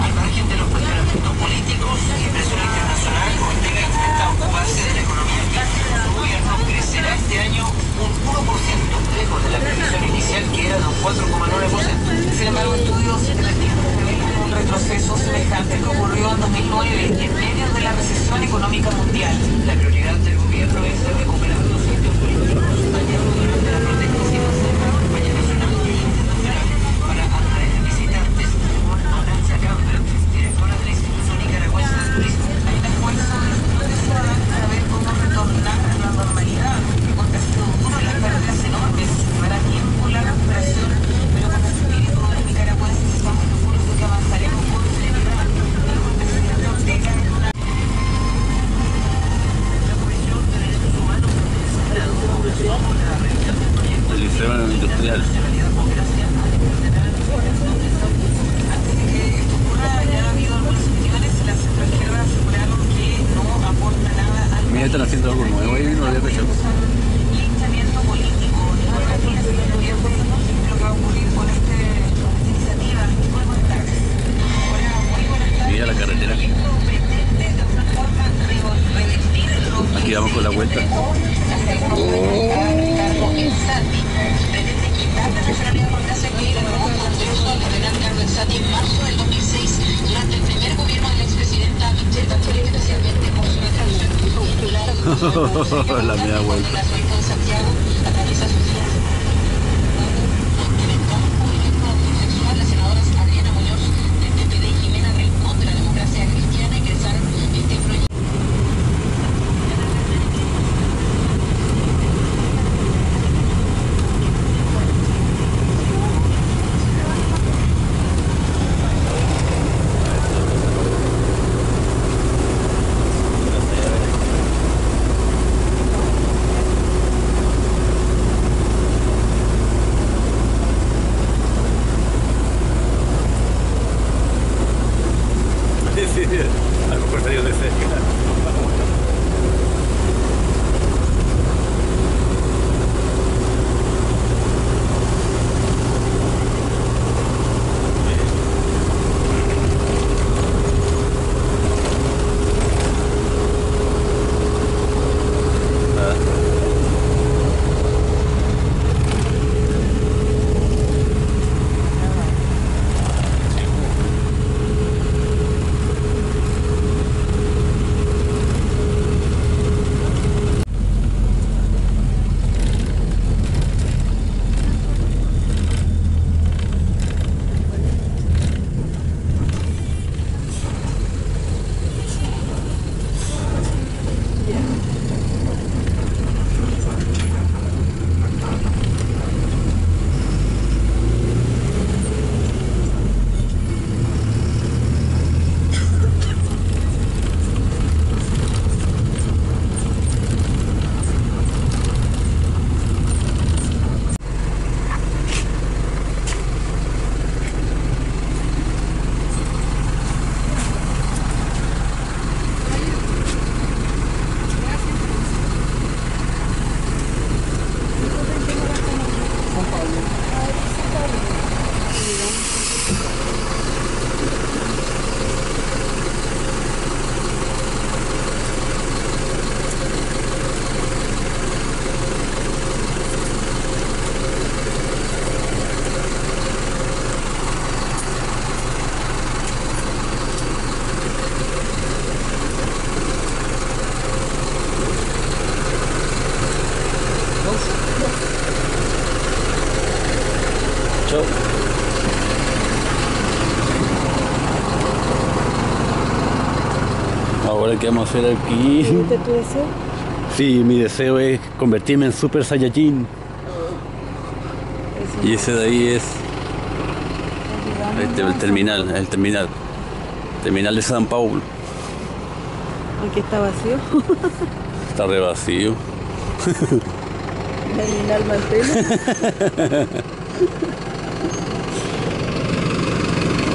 Al margen de los cuestionamientos políticos y presión internacional, Ortega intenta ocuparse de la economía. Su gobierno crecerá este año un 1%, lejos de la previsión inicial que era de un 4,9%. Sin embargo, estudios un retroceso semejante que ocurrió en 2009 en medio de la recesión económica A hacer aquí. ¿Viste tu deseo? Sí, mi deseo es convertirme en Super Saiyajin. Y ese de ahí es este, el terminal, el terminal. Terminal de San Paulo. Aunque está vacío. Está re vacío. En pelo.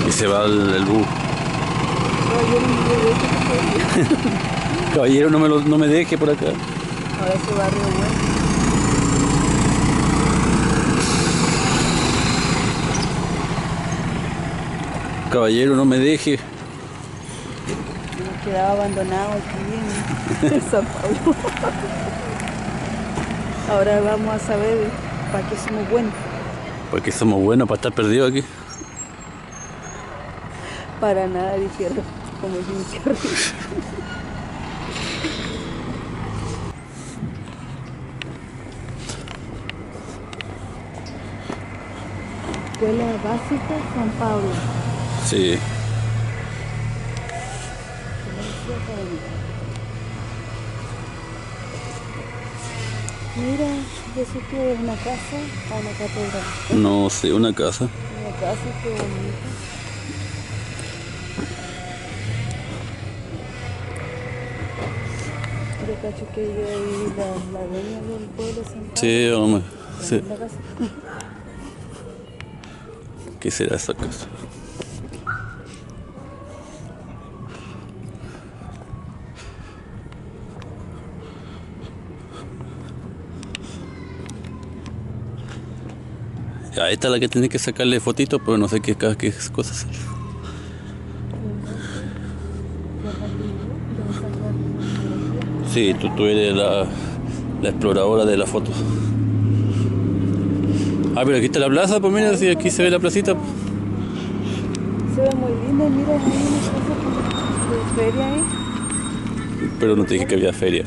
Y se va el, el bus. Caballero, no me me, lo- no me deje por acá. Ahora ese barrio bueno. Caballero, no me deje. Nos quedaba abandonado aquí en San Pablo. Ahora vamos a saber para qué somos buenos. Porque somos buenos para estar perdidos aquí. Para nada, dijeron, como Jim Carrey. Escuela Básica San Pablo. Sí. Mira, eso que es una casa o una catedral. No sé, una casa. Una casa, qué bonita. Cacho que ella ahí la, la dueña del pueblo de San Pablo. Sí, hombre. Sí. ¿Qué será esa casa? Ya, esta es la que tiene que sacarle fotito, pero no sé qué, qué cosas. Sí, tú, tú eres la, la exploradora de la foto. Ah, pero aquí está la plaza, pues mira, si aquí se ve la placita. pues. Se ve muy linda, mira, hay una feria ahí. Pero no te dije que había feria.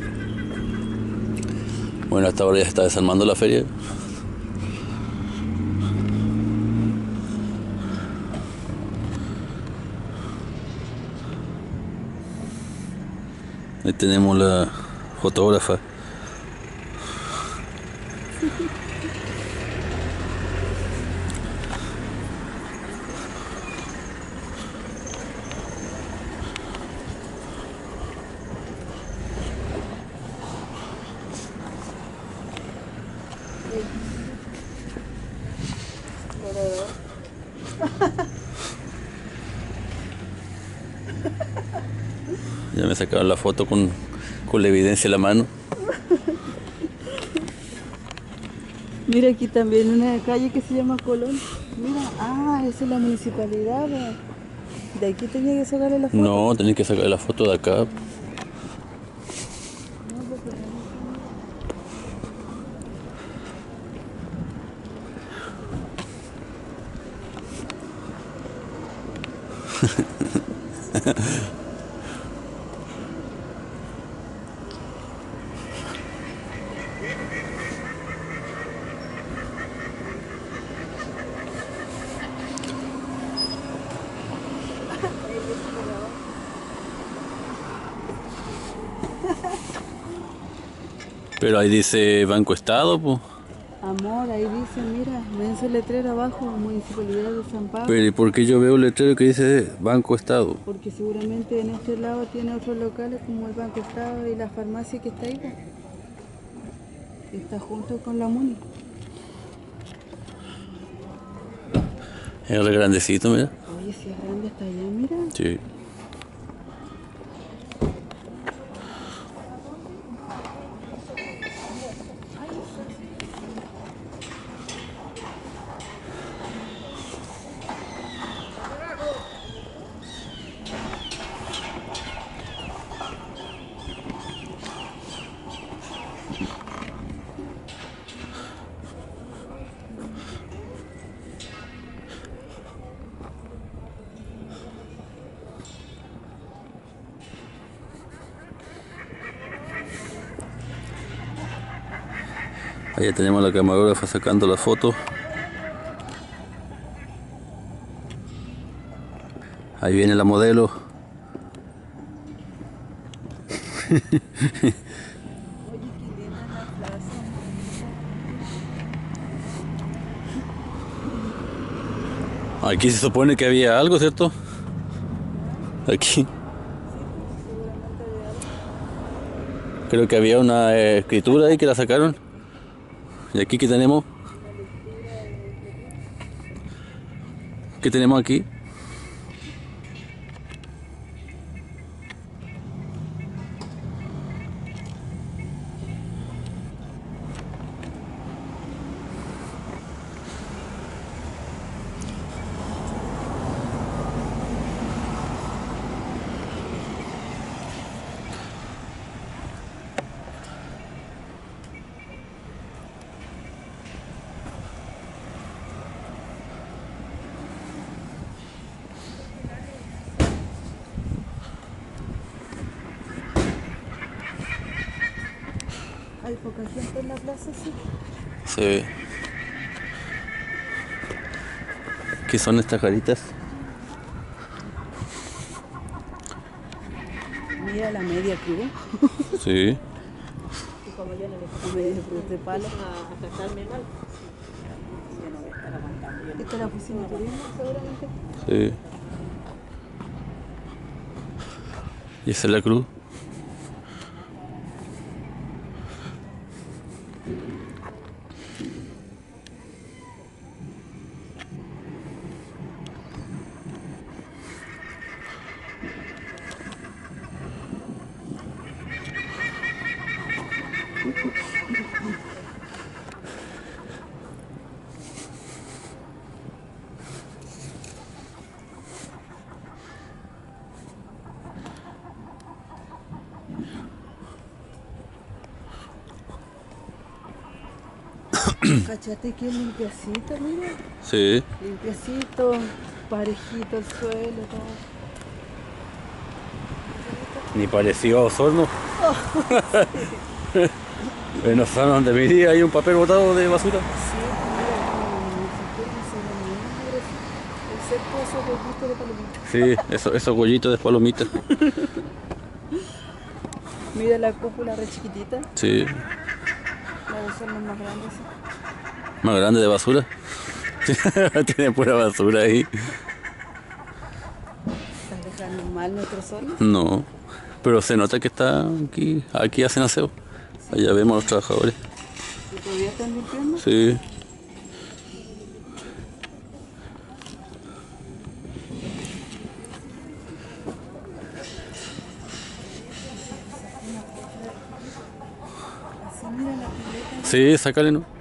Bueno, hasta ahora ya está desarmando la feria. Ahí tenemos la fotógrafa. Ya me sacaron la foto con, con la evidencia en la mano. Mira aquí también una calle que se llama Colón. Mira, ah, esa es la municipalidad. De aquí tenía que sacarle la foto. No, tenés que sacar la foto de acá. Pero ahí dice Banco Estado, pues. Amor, ahí dice, mira, ven ese letrero abajo, Municipalidad de San Pablo. Pero ¿y por qué yo veo un letrero que dice Banco Estado? Porque seguramente en este lado tiene otros locales como el Banco Estado y la farmacia que está ahí. Está junto con la Muni. Es el grandecito, mira. Oye, si es grande está allá, mira. Sí. Allá tenemos la camarógrafa sacando la foto. Ahí viene la modelo. Aquí se supone que había algo, ¿cierto? Aquí. Creo que había una escritura ahí que la sacaron. Y aquí que tenemos. ¿Qué tenemos aquí? Poca gente en la plaza, sí. Se ve. ¿Qué son estas caritas? Mira la media cruz. Sí. La media cruz de palo. Esta es la oficina de turismo, seguramente. Sí. ¿Y esa es la cruz? Cachate que limpiecito, mira. Sí. Limpiecito, parejito el suelo, todo. Ni parecido a Osorno. en Osorno donde vivía hay un papel botado de basura. Sí. Sí, eso, esos huellitos de palomitas. Mira la cúpula re chiquitita, Sí. la de ser más grande, sí. Más grande de basura. Tiene pura basura ahí. ¿Estás dejando mal nuestro sol? No. Pero se nota que está aquí. Aquí hacen aseo. Allá vemos a los trabajadores. ¿Y todavía están limpiando? Sí. Sí, sácale, ¿no?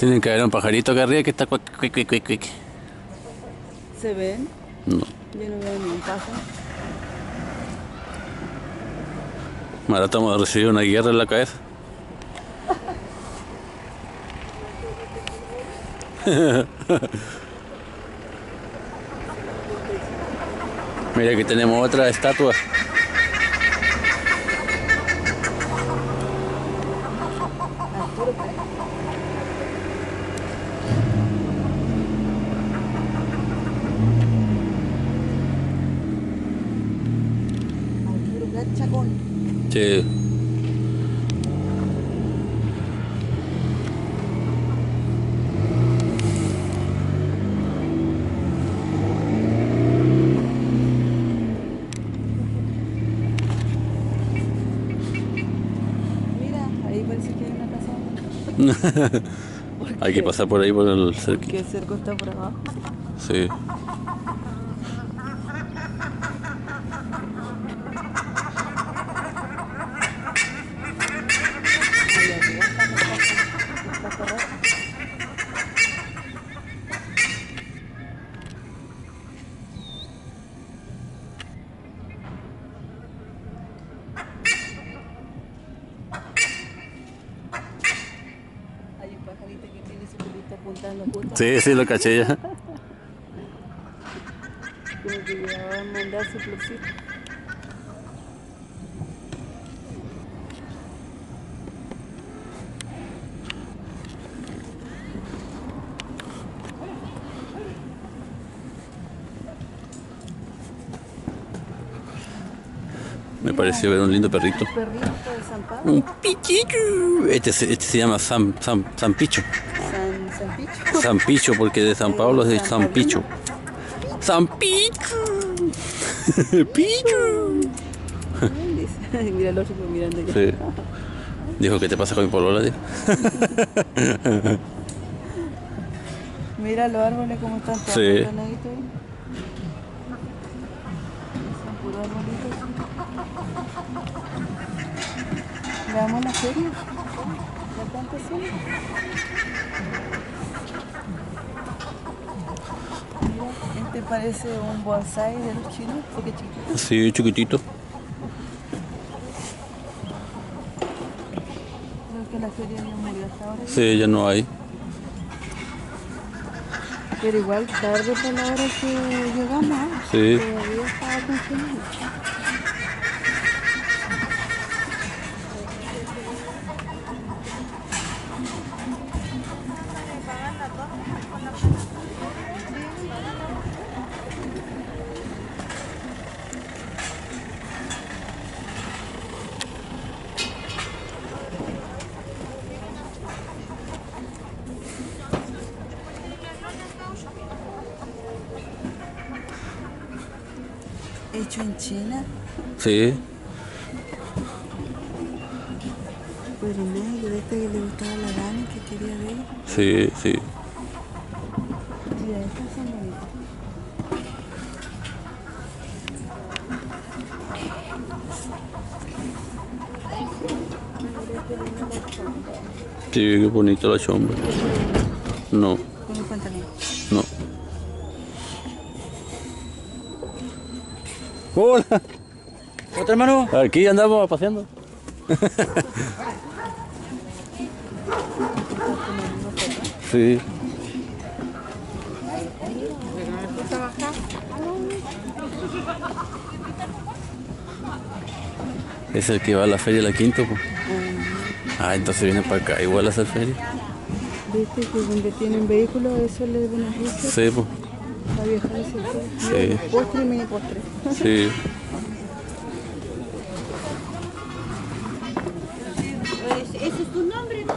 Tienen que haber un pajarito acá arriba que está cuic, cuic, cuic, cuic. ¿Se ven? No. Yo no veo ni un pájaro. Estamos a recibir una guerra en la cabeza. Mira aquí tenemos otra estatua. Arturo, ¿qué? Arturo Gachacón. Sí. Mira, ahí parece que hay una casa. ¿Por Hay que qué? pasar por ahí por el cerco. El cerco está por abajo. Sí. Sí, sí, lo caché ya. Como que llevaba a mandar su florcita. Me pareció ver un lindo perrito. Un perrito de San Pablo. Un pichichu. Este, se- este se llama San, San, San Picho. San, San Picho. San Picho, porque de San Pablo es de San Picho. San Picho. Mira el otro mirando allá. Sí. Dijo, ¿qué te pasa con mi polola? Mira los árboles como están todos Sí. ahí. Son puros arbolitos. Veamos la. ¿Ya está este parece un bonsai de los chinos, porque es chiquito. Sí, chiquitito. Creo que la feria no murió hasta ahora. Sí, ya no hay. Pero igual tarde para la hora que llegamos. ¿eh? Sí. Todavía estaba funcionando. Hecho en China, Sí. pero no, de este que le gustaba la Dani que quería ver. Sí, sí. Mira, estas son bonitas. Sí, qué bonito la sombra. No, Hola. ¿Otro hermano? Aquí andamos paseando. Sí. Es el que va a la feria de la Quinto, pues. Ah, entonces viene para acá, igual a hacer feria. Viste que donde tienen vehículos, eso les beneficia Sí, pues. viajar y se Sí. Postre y mini postre. Sí.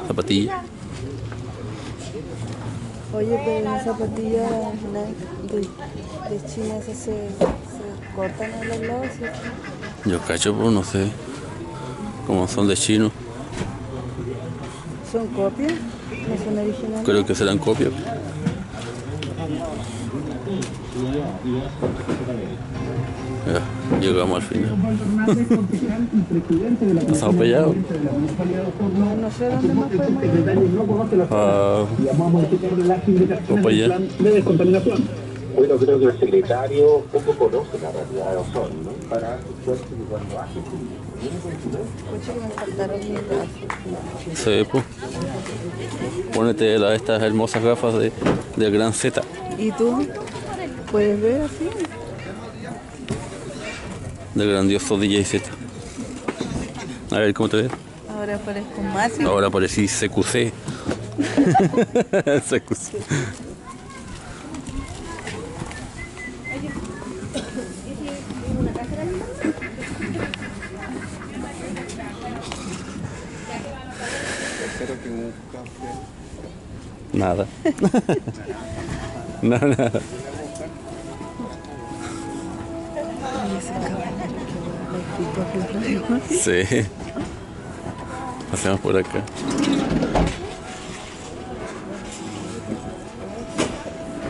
Zapatilla. Oye, pero las zapatillas Nike de, de China esas se, se cortan a los lados, ¿cierto? Yo cacho, pues no sé. Como son de chino. ¿Son copias? ¿No son originales? Creo que serán copias. Llegamos al final. Para allá. No, no sé dónde más ir. Ah, para allá. de descontaminación. Bueno, creo que el secretario poco conoce la realidad de Osorno, ¿no? Para suerte que cuando hace Escucha que me faltaron mis brazos. Sí, pues. Pónete la- estas hermosas gafas de, del Gran Z. ¿Y tú? ¿Puedes ver así? Del grandioso DJ Z. A ver cómo te ves. Ahora parezco más. Ahora parecí CQC. CQC. Nada. no, nada. Sí. Pasemos por acá.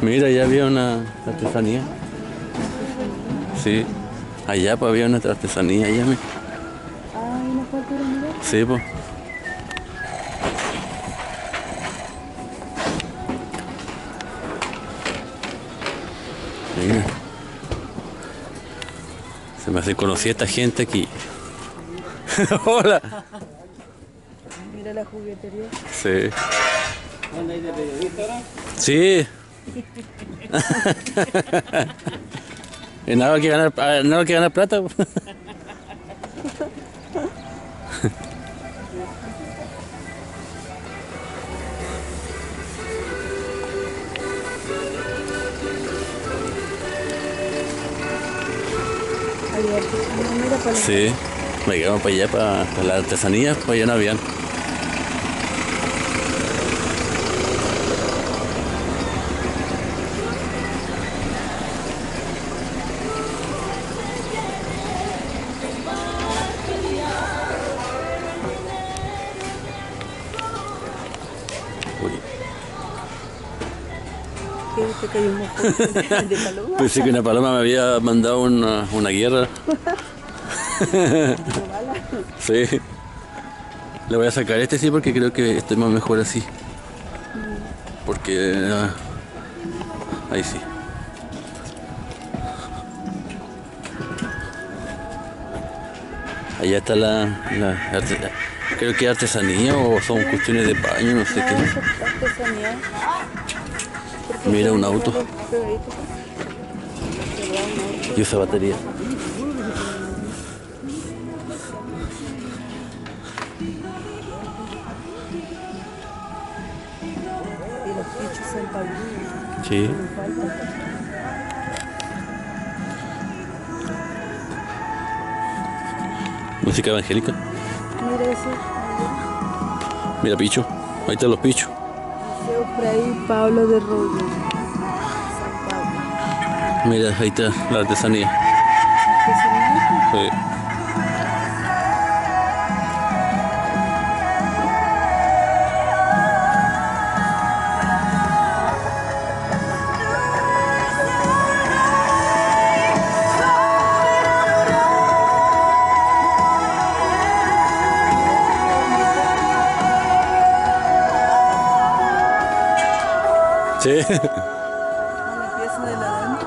Mira, ya había una artesanía. Sí. Allá pues había una artesanía, allá me. Ay, una mirar. Sí, pues. Mira. Se me hace conocida esta gente aquí. Hola. Mira la juguetería. Sí. ¿Andáis de periodista ahora? Sí. y nada que ganar, nada que ganar plata. Sí. Me quedamos para allá, para, para la artesanía, pues allá no habían. Pensé que una paloma me había mandado una, una guerra. Sí. Le voy a sacar este sí porque creo que estoy más mejor así. Porque... ah, ahí sí. Allá está la, creo que artesanía o son cuestiones de paño, no sé qué. artesanía. Mira, un auto. Y esa batería. Sí. Música evangélica. Mira allá. Mira, picho. Ahí están los pichos. Museo Fray Pablo de Rollo. San Pablo. Mira, ahí está la artesanía. Artesanía. Sí. Sí. A la pieza de la dama.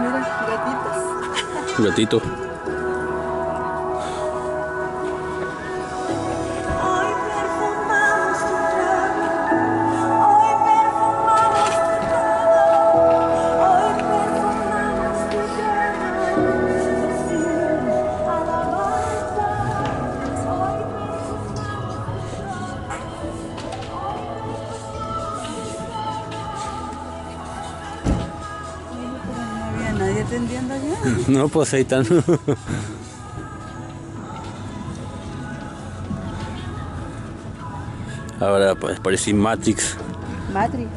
Mira, gatitos. Gatito. No, pues ahí están. Ahora pues parece Matrix. Matrix.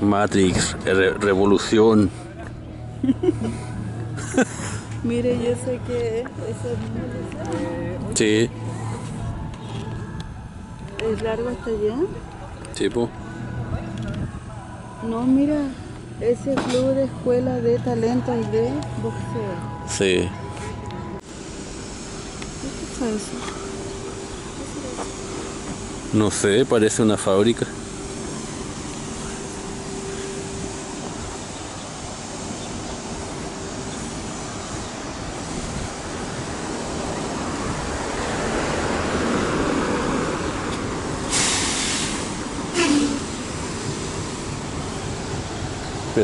Matrix, re- Revolución. Mire, yo sé que animal Sí, es, largo hasta allá. sí, pues. No, mira, ese club de escuela de talentos de boxeo. Sí. ¿Qué es eso? No sé, parece una fábrica.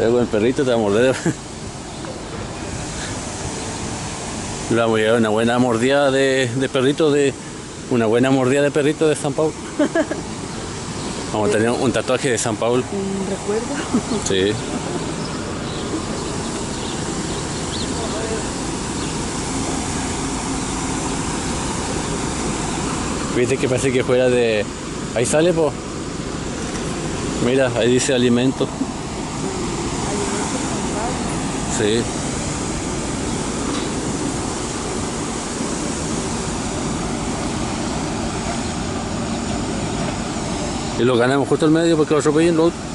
Con el perrito, te va a morder. Le vamos a llevar una buena mordida de, de perrito de. Una buena mordida de perrito de San Paulo. Vamos a tener un tatuaje de San Paulo. Un recuerdo. Sí. Viste que parece que fuera de. Ahí sale, po. Mira, ahí dice alimento. Sí. Y lo ganamos justo al medio porque lo otros.